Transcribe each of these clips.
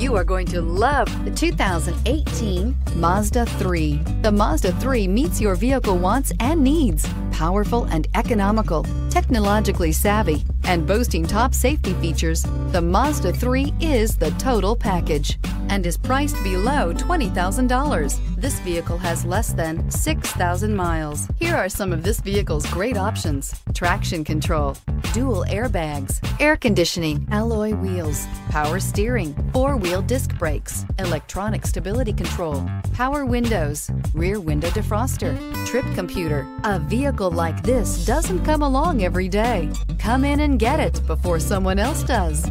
You are going to love the 2018 Mazda 3. The Mazda 3 meets your vehicle wants and needs. Powerful and economical, technologically savvy, and boasting top safety features, the Mazda 3 is the total package and is priced below $20,000. This vehicle has less than 6,000 miles. Here are some of this vehicle's great options. Traction control, dual airbags, air conditioning, alloy wheels, power steering, four-wheel disc brakes, electronic stability control, power windows, rear window defroster, trip computer. A vehicle like this doesn't come along every day. Come in and get it before someone else does.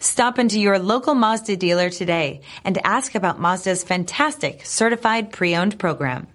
Stop into your local Mazda dealer today and ask about Mazda's fantastic certified pre-owned program.